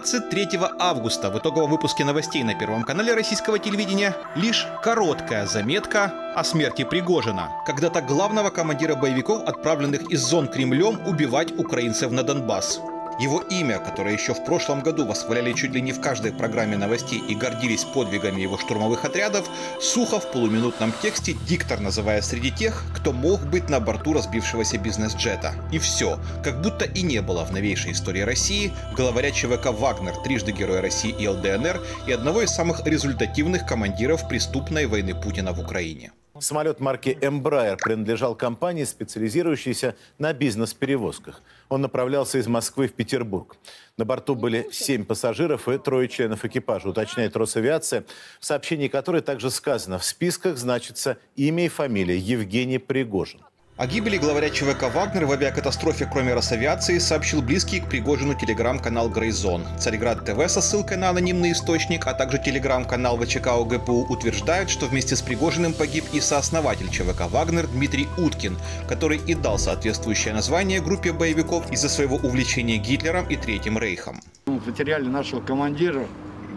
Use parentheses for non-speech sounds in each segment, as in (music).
23 августа в итоговом выпуске новостей на Первом канале российского телевидения лишь короткая заметка о смерти Пригожина, когда-то главного командира боевиков, отправленных из зон Кремлем убивать украинцев на Донбасс. Его имя, которое еще в прошлом году восхваляли чуть ли не в каждой программе новостей и гордились подвигами его штурмовых отрядов, сухо в полуминутном тексте диктор называя среди тех, кто мог быть на борту разбившегося бизнес-джета. И все, как будто и не было в новейшей истории России главаря ЧВК «Вагнер», трижды Героя России и ЛДНР, и одного из самых результативных командиров преступной войны Путина в Украине. Самолет марки Embraer принадлежал компании, специализирующейся на бизнес-перевозках. Он направлялся из Москвы в Петербург. На борту были семь пассажиров и трое членов экипажа, уточняет Росавиация, в сообщении которой также сказано, в списках значится имя и фамилия Евгений Пригожин. О гибели главаря ЧВК «Вагнер» в авиакатастрофе, кроме Росавиации, сообщил близкий к Пригожину телеграм-канал «Грейзон». Царьград ТВ со ссылкой на анонимный источник, а также телеграм-канал ВЧК ОГПУ утверждают, что вместе с Пригожиным погиб и сооснователь ЧВК «Вагнер» Дмитрий Уткин, который и дал соответствующее название группе боевиков из-за своего увлечения Гитлером и Третьим Рейхом. Мы потеряли нашего командира,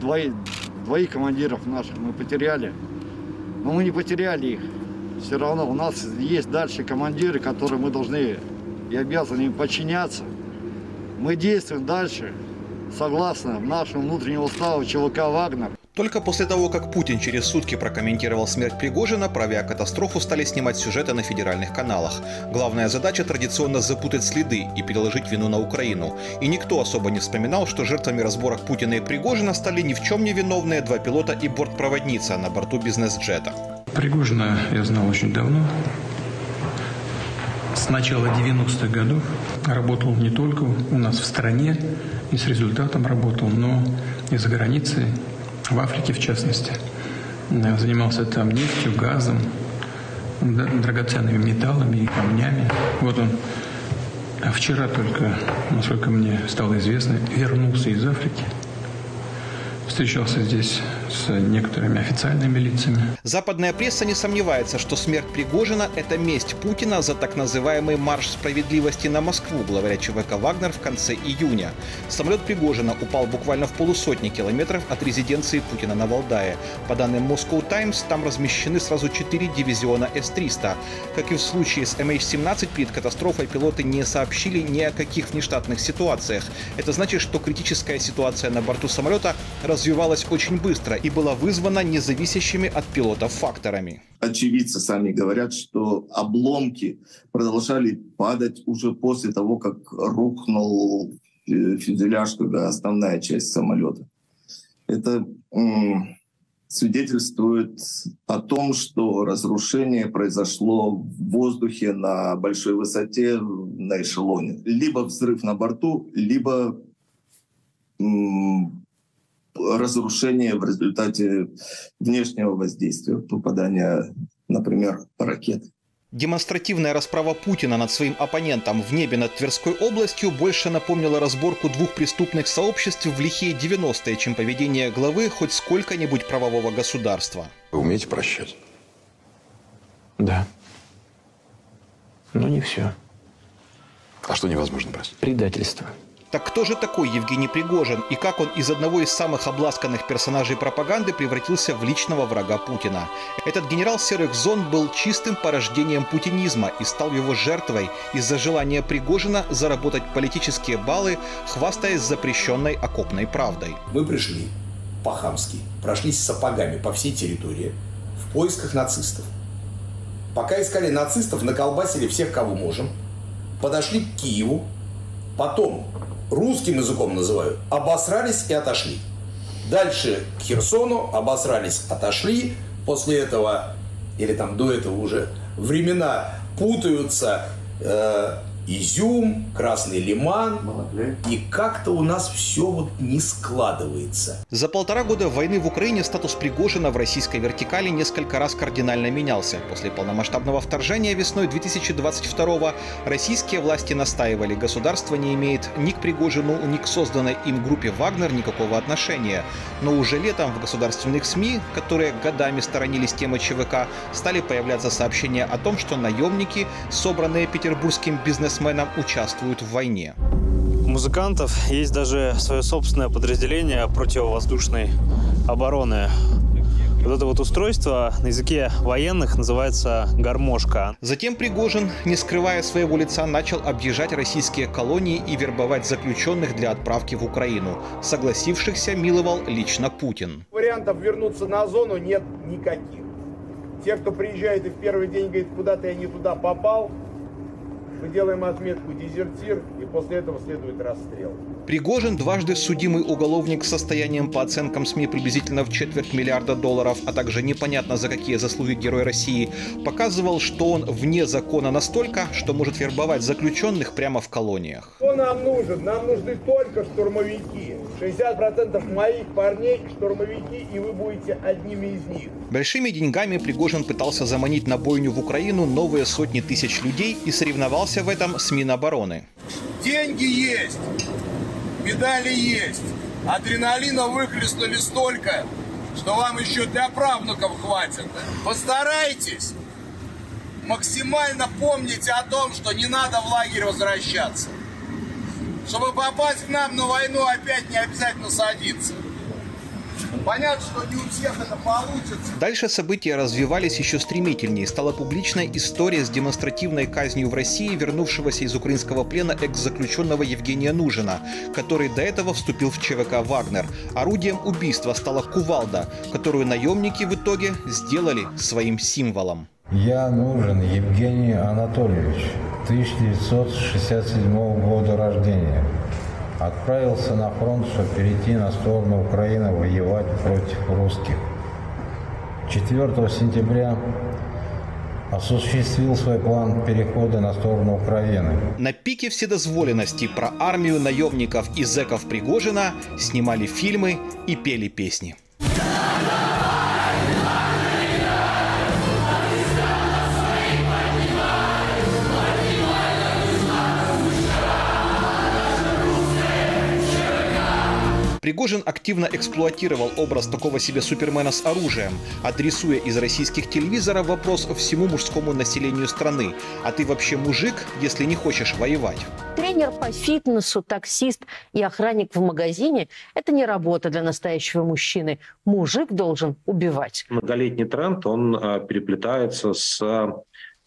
двоих, двоих командиров наших мы потеряли, но мы не потеряли их все равно у нас есть дальше командиры, которые мы должны и обязаны им подчиняться. Мы действуем дальше согласно нашему внутреннему уставу ЧВК «Вагнер». Только после того, как Путин через сутки прокомментировал смерть Пригожина, про авиакатастрофу стали снимать сюжеты на федеральных каналах. Главная задача традиционно запутать следы и переложить вину на Украину. И никто особо не вспоминал, что жертвами разборок Путина и Пригожина стали ни в чем не виновные два пилота и бортпроводница на борту бизнес-джета. Пригожина я знал очень давно. С начала 90-х годов работал не только у нас в стране и с результатом работал, но и за границей, в Африке в частности. Занимался там нефтью, газом, драгоценными металлами и камнями. Вот он а вчера только, насколько мне стало известно, вернулся из Африки – встречался здесь с некоторыми официальными лицами. Западная пресса не сомневается, что смерть Пригожина – это месть Путина за так называемый марш справедливости на Москву, главаря ЧВК «Вагнер» в конце июня. Самолет Пригожина упал буквально в полусотни километров от резиденции Путина на Валдае. По данным Moscow Times, там размещены сразу четыре дивизиона С-300. Как и в случае с MH17, перед катастрофой пилоты не сообщили ни о каких внештатных ситуациях. Это значит, что критическая ситуация на борту самолета развивалась очень быстро и была вызвана независящими от пилотов факторами. Очевидцы сами говорят, что обломки продолжали падать уже после того, как рухнул э, фюзеляж, когда основная часть самолета. Это свидетельствует о том, что разрушение произошло в воздухе на большой высоте на эшелоне. Либо взрыв на борту, либо разрушение в результате внешнего воздействия, попадания, например, ракет. Демонстративная расправа Путина над своим оппонентом в небе над Тверской областью больше напомнила разборку двух преступных сообществ в лихие 90-е, чем поведение главы хоть сколько-нибудь правового государства. Вы умеете прощать? Да. Но не все. А что невозможно простить? Предательство. Так кто же такой Евгений Пригожин и как он из одного из самых обласканных персонажей пропаганды превратился в личного врага Путина? Этот генерал серых зон был чистым порождением путинизма и стал его жертвой из-за желания Пригожина заработать политические баллы, хвастаясь запрещенной окопной правдой. Мы пришли по-хамски, прошлись сапогами по всей территории в поисках нацистов. Пока искали нацистов, наколбасили всех, кого можем, подошли к Киеву, потом русским языком называю, обосрались и отошли. Дальше к Херсону обосрались, отошли. После этого, или там до этого уже, времена путаются. Э, изюм, красный лиман. И как-то у нас все вот не складывается. За полтора года войны в Украине статус Пригожина в российской вертикали несколько раз кардинально менялся. После полномасштабного вторжения весной 2022 российские власти настаивали, государство не имеет ни к Пригожину, ни к созданной им группе «Вагнер» никакого отношения. Но уже летом в государственных СМИ, которые годами сторонились темы ЧВК, стали появляться сообщения о том, что наемники, собранные петербургским бизнесменом, участвуют в войне. музыкантов есть даже свое собственное подразделение противовоздушной обороны. Вот это вот устройство на языке военных называется гармошка. Затем Пригожин, не скрывая своего лица, начал объезжать российские колонии и вербовать заключенных для отправки в Украину. Согласившихся миловал лично Путин. Вариантов вернуться на зону нет никаких. Те, кто приезжает и в первый день говорит, куда-то я не туда попал, мы делаем отметку «дезертир», и после этого следует расстрел. Пригожин, дважды судимый уголовник с состоянием по оценкам СМИ приблизительно в четверть миллиарда долларов, а также непонятно за какие заслуги Герой России, показывал, что он вне закона настолько, что может вербовать заключенных прямо в колониях. Что нам нужен? Нам нужны только штурмовики. 60% моих парней штурмовики, и вы будете одними из них. Большими деньгами Пригожин пытался заманить на бойню в Украину новые сотни тысяч людей и соревновался в этом с Минобороны. Деньги есть, медали есть, адреналина выхлестнули столько, что вам еще для правнуков хватит. Постарайтесь максимально помнить о том, что не надо в лагерь возвращаться. Чтобы попасть к нам на войну, опять не обязательно садиться. Понятно, что не у всех это получится. Дальше события развивались еще стремительнее. Стала публичная история с демонстративной казнью в России вернувшегося из украинского плена экс-заключенного Евгения Нужина, который до этого вступил в ЧВК «Вагнер». Орудием убийства стала кувалда, которую наемники в итоге сделали своим символом. Я нужен Евгений Анатольевич, 1967 года рождения. Отправился на фронт, чтобы перейти на сторону Украины воевать против русских. 4 сентября осуществил свой план перехода на сторону Украины. На пике вседозволенности про армию наемников и зэков Пригожина снимали фильмы и пели песни. Пригожин активно эксплуатировал образ такого себе супермена с оружием, адресуя из российских телевизоров вопрос всему мужскому населению страны. А ты вообще мужик, если не хочешь воевать? Тренер по фитнесу, таксист и охранник в магазине – это не работа для настоящего мужчины. Мужик должен убивать. Многолетний тренд, он а, переплетается с а,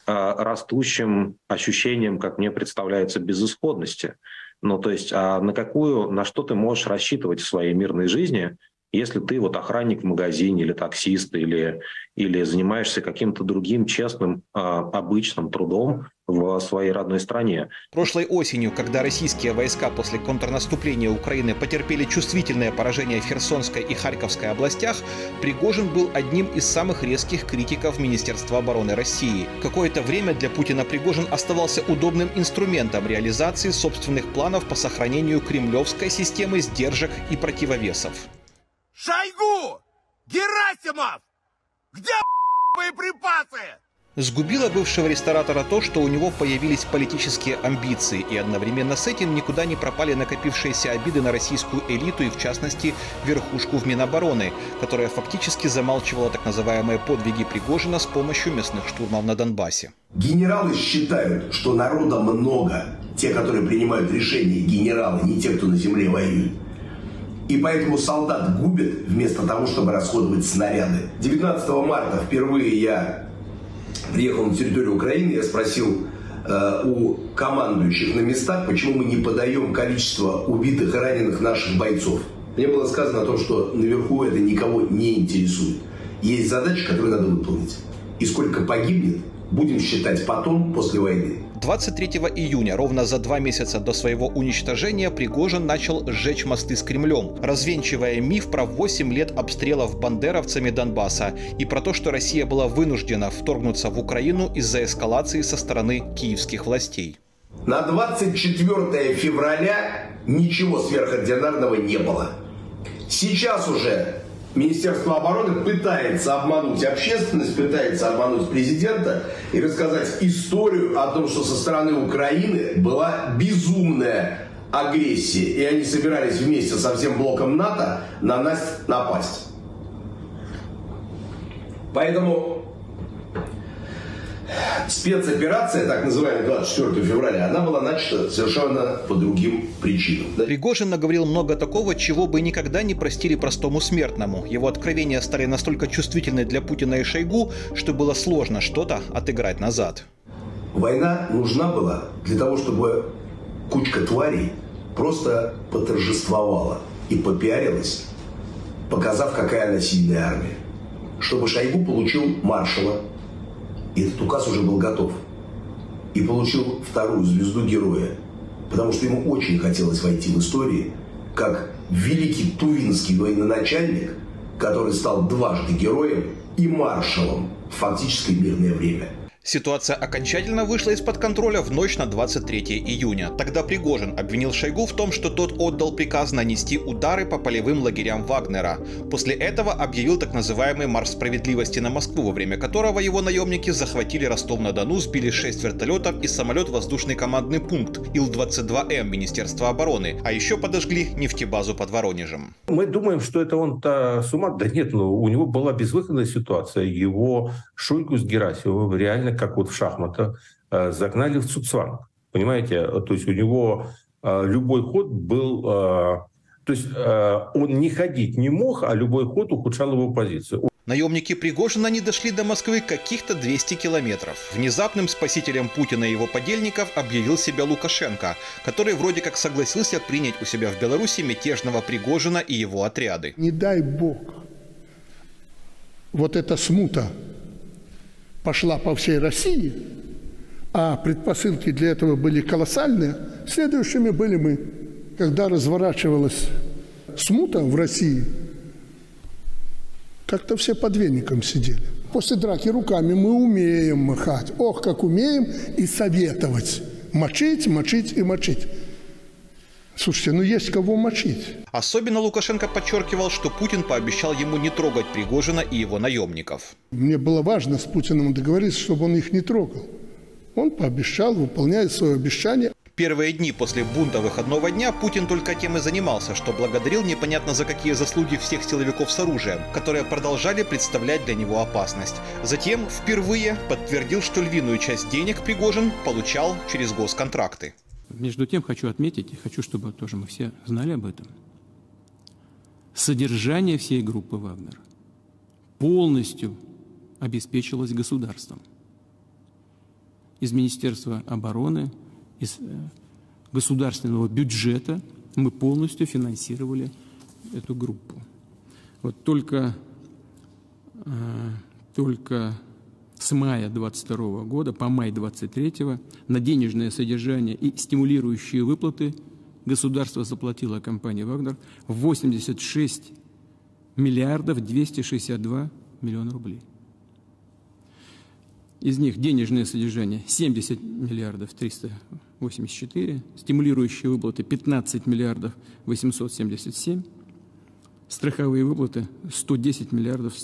растущим ощущением, как мне представляется, безысходности. Ну, то есть, а на какую, на что ты можешь рассчитывать в своей мирной жизни, если ты вот охранник в магазине или таксист, или, или занимаешься каким-то другим честным, а, обычным трудом в своей родной стране. Прошлой осенью, когда российские войска после контрнаступления Украины потерпели чувствительное поражение в Херсонской и Харьковской областях, Пригожин был одним из самых резких критиков Министерства обороны России. Какое-то время для Путина Пригожин оставался удобным инструментом реализации собственных планов по сохранению кремлевской системы сдержек и противовесов. Шойгу! Герасимов! Где (laughs) боеприпасы? Сгубило бывшего ресторатора то, что у него появились политические амбиции, и одновременно с этим никуда не пропали накопившиеся обиды на российскую элиту и, в частности, верхушку в Минобороны, которая фактически замалчивала так называемые подвиги Пригожина с помощью местных штурмов на Донбассе. Генералы считают, что народа много, те, которые принимают решения, генералы, не те, кто на земле воюет. И поэтому солдат губят вместо того, чтобы расходовать снаряды. 19 марта впервые я приехал на территорию Украины, я спросил э, у командующих на местах, почему мы не подаем количество убитых и раненых наших бойцов. Мне было сказано о том, что наверху это никого не интересует. Есть задачи, которые надо выполнить. И сколько погибнет, будем считать потом, после войны. 23 июня, ровно за два месяца до своего уничтожения, Пригожин начал сжечь мосты с Кремлем, развенчивая миф про 8 лет обстрелов бандеровцами Донбасса и про то, что Россия была вынуждена вторгнуться в Украину из-за эскалации со стороны киевских властей. На 24 февраля ничего сверхординарного не было. Сейчас уже Министерство обороны пытается обмануть общественность, пытается обмануть президента и рассказать историю о том, что со стороны Украины была безумная агрессия, и они собирались вместе со всем блоком НАТО на нас напасть. Поэтому Спецоперация, так называемая 24 февраля, она была начата совершенно по другим причинам. Пригожин наговорил много такого, чего бы никогда не простили простому смертному. Его откровения стали настолько чувствительны для Путина и Шойгу, что было сложно что-то отыграть назад. Война нужна была для того, чтобы кучка тварей просто поторжествовала и попиарилась, показав, какая она сильная армия. Чтобы Шойгу получил маршала, и этот указ уже был готов. И получил вторую звезду героя. Потому что ему очень хотелось войти в историю как великий тувинский военачальник, который стал дважды героем и маршалом в фактическое мирное время. Ситуация окончательно вышла из-под контроля в ночь на 23 июня. Тогда Пригожин обвинил Шойгу в том, что тот отдал приказ нанести удары по полевым лагерям Вагнера. После этого объявил так называемый «Марш справедливости» на Москву, во время которого его наемники захватили Ростов-на-Дону, сбили 6 вертолетов и самолет-воздушный командный пункт Ил-22М Министерства обороны, а еще подожгли нефтебазу под Воронежем. Мы думаем, что это он-то с ума. Да нет, ну, у него была безвыходная ситуация. Его Шойгу с Герасимовым реально как вот в шахматах, э, загнали в Цуцванг. Понимаете? То есть у него э, любой ход был... Э, то есть он не ходить не мог, а любой ход ухудшал его позицию. Наемники Пригожина не дошли до Москвы каких-то 200 километров. Внезапным спасителем Путина и его подельников объявил себя Лукашенко, который вроде как согласился принять у себя в Беларуси мятежного Пригожина и его отряды. Не дай бог, вот эта смута пошла по всей России, а предпосылки для этого были колоссальные, следующими были мы. Когда разворачивалась смута в России, как-то все под веником сидели. После драки руками мы умеем махать. Ох, как умеем и советовать. Мочить, мочить и мочить. Слушайте, ну есть кого мочить. Особенно Лукашенко подчеркивал, что Путин пообещал ему не трогать Пригожина и его наемников. Мне было важно с Путиным договориться, чтобы он их не трогал. Он пообещал, выполняет свое обещание. Первые дни после бунта выходного дня Путин только тем и занимался, что благодарил непонятно за какие заслуги всех силовиков с оружием, которые продолжали представлять для него опасность. Затем впервые подтвердил, что львиную часть денег Пригожин получал через госконтракты. Между тем хочу отметить, и хочу, чтобы тоже мы все знали об этом, содержание всей группы «Вагнер» полностью обеспечилось государством. Из Министерства обороны, из э, государственного бюджета мы полностью финансировали эту группу. Вот только, э, только с мая 22 года по май 23 на денежное содержание и стимулирующие выплаты государство заплатило компании «Вагнер» 86 миллиардов 262 миллиона рублей. Из них денежное содержание 70 миллиардов 384, стимулирующие выплаты 15 миллиардов 877, страховые выплаты 110 миллиардов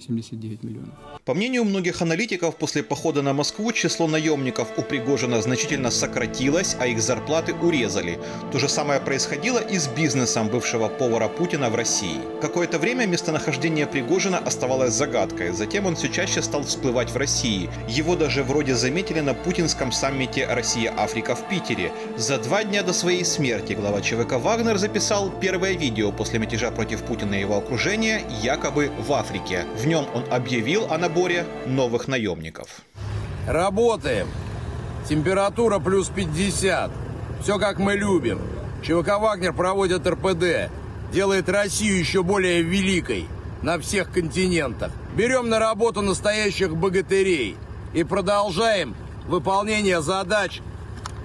179 миллионов. По мнению многих аналитиков, после похода на Москву число наемников у Пригожина значительно сократилось, а их зарплаты урезали. То же самое происходило и с бизнесом бывшего повара Путина в России. Какое-то время местонахождение Пригожина оставалось загадкой, затем он все чаще стал всплывать в России. Его даже вроде заметили на путинском саммите «Россия-Африка» в Питере. За два дня до своей смерти глава ЧВК «Вагнер» записал первое видео после мятежа против Путина и его окружения якобы в Африке. В нем он объявил о наборе новых наемников. Работаем. Температура плюс 50. Все как мы любим. ЧВК «Вагнер» проводит РПД. Делает Россию еще более великой на всех континентах. Берем на работу настоящих богатырей и продолжаем выполнение задач,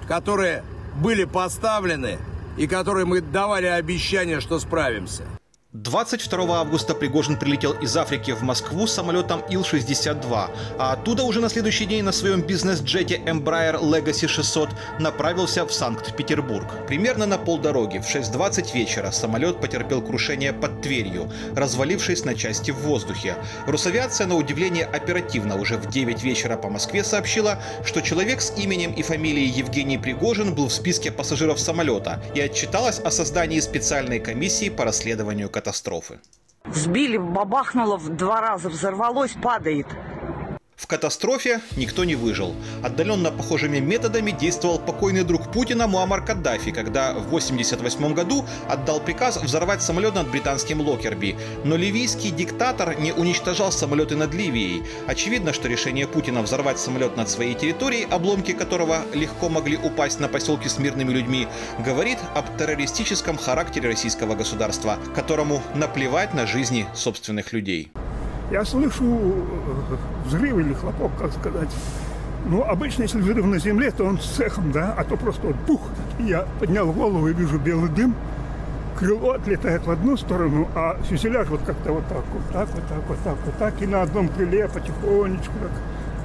которые были поставлены и которые мы давали обещание, что справимся. 22 августа Пригожин прилетел из Африки в Москву самолетом Ил-62, а оттуда уже на следующий день на своем бизнес-джете Embraer Legacy 600 направился в Санкт-Петербург. Примерно на полдороги в 6.20 вечера самолет потерпел крушение под Тверью, развалившись на части в воздухе. Русавиация, на удивление, оперативно уже в 9 вечера по Москве сообщила, что человек с именем и фамилией Евгений Пригожин был в списке пассажиров самолета и отчиталась о создании специальной комиссии по расследованию катастрофы. Сбили, бабахнуло в два раза, взорвалось, падает. В катастрофе никто не выжил. Отдаленно похожими методами действовал покойный друг Путина Муаммар Каддафи, когда в 1988 году отдал приказ взорвать самолет над британским Локерби. Но ливийский диктатор не уничтожал самолеты над Ливией. Очевидно, что решение Путина взорвать самолет над своей территорией, обломки которого легко могли упасть на поселки с мирными людьми, говорит об террористическом характере российского государства, которому наплевать на жизни собственных людей. Я слышу э, взрыв или хлопок, как сказать. Ну, обычно, если взрыв на земле, то он с цехом, да, а то просто вот пух. Я поднял голову и вижу белый дым, крыло отлетает в одну сторону, а фюзеляж вот как-то вот так, вот так, вот так, вот так, вот так, и на одном крыле потихонечку так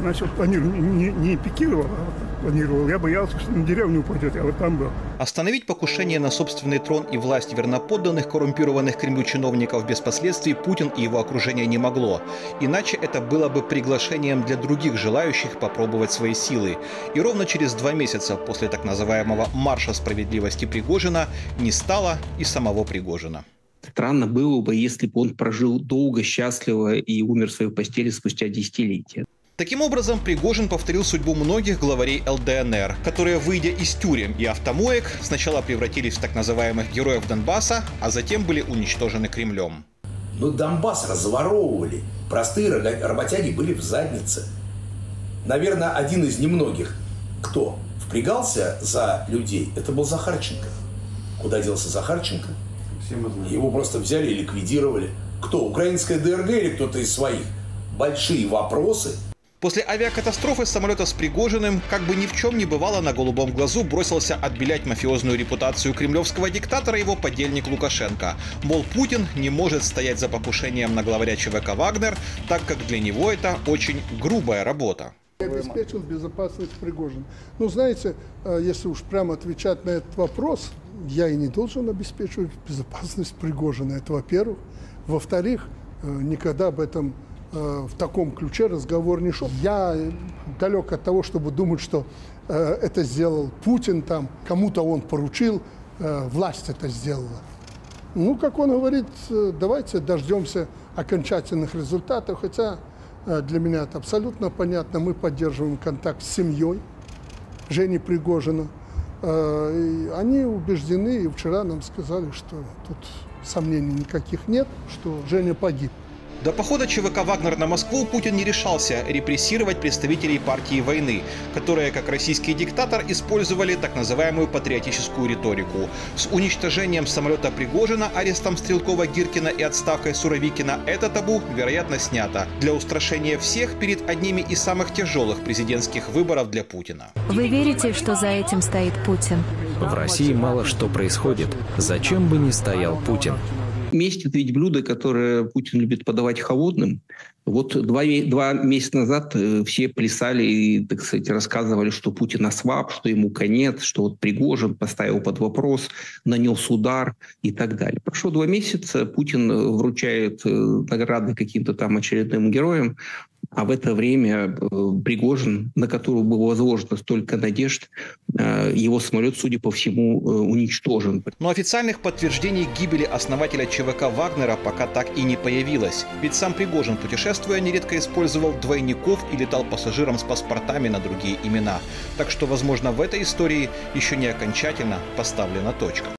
начал планировать, не, не пикировал, а планировал. Я боялся, что на деревню упадет, я вот там был. Остановить покушение на собственный трон и власть верноподданных коррумпированных Кремлю чиновников без последствий Путин и его окружение не могло. Иначе это было бы приглашением для других желающих попробовать свои силы. И ровно через два месяца после так называемого «марша справедливости Пригожина» не стало и самого Пригожина. Странно было бы, если бы он прожил долго, счастливо и умер в своей постели спустя десятилетия. Таким образом, Пригожин повторил судьбу многих главарей ЛДНР, которые, выйдя из тюрем и автомоек, сначала превратились в так называемых героев Донбасса, а затем были уничтожены Кремлем. Ну, Донбасс разворовывали. Простые работяги были в заднице. Наверное, один из немногих, кто впрягался за людей, это был Захарченко. Куда делся Захарченко? Его просто взяли и ликвидировали. Кто? Украинская ДРГ или кто-то из своих? Большие вопросы – После авиакатастрофы самолета с Пригожиным, как бы ни в чем не бывало, на голубом глазу бросился отбелять мафиозную репутацию кремлевского диктатора его подельник Лукашенко. Мол, Путин не может стоять за покушением на главаря ЧВК «Вагнер», так как для него это очень грубая работа. Обеспечил безопасность Пригожин. Ну, знаете, э, если уж прямо отвечать на этот вопрос, я и не должен обеспечивать безопасность Пригожина. Это во-первых. Во-вторых, э, никогда об этом в таком ключе разговор не шел. Я далек от того, чтобы думать, что э, это сделал Путин, там кому-то он поручил, э, власть это сделала. Ну, как он говорит, давайте дождемся окончательных результатов, хотя для меня это абсолютно понятно. Мы поддерживаем контакт с семьей Жени Пригожина. Они убеждены, и вчера нам сказали, что тут сомнений никаких нет, что Женя погиб. До похода ЧВК «Вагнер» на Москву Путин не решался репрессировать представителей партии войны, которые, как российский диктатор, использовали так называемую патриотическую риторику. С уничтожением самолета Пригожина, арестом Стрелкова-Гиркина и отставкой Суровикина это табу, вероятно, снято для устрашения всех перед одними из самых тяжелых президентских выборов для Путина. Вы верите, что за этим стоит Путин? В России мало что происходит. Зачем бы ни стоял Путин? Месть – это ведь блюдо, которое Путин любит подавать холодным. Вот два, два месяца назад э, все плясали и, так сказать, рассказывали, что Путин ослаб, что ему конец, что вот Пригожин поставил под вопрос, нанес удар и так далее. Прошло два месяца, Путин вручает э, награды каким-то там очередным героям, а в это время э, Пригожин, на которого было возложено столько надежд, э, его самолет, судя по всему, э, уничтожен. Но официальных подтверждений гибели основателя ЧВК Вагнера пока так и не появилось. Ведь сам Пригожин, путешествуя, нередко использовал двойников и летал пассажиром с паспортами на другие имена. Так что, возможно, в этой истории еще не окончательно поставлена точка.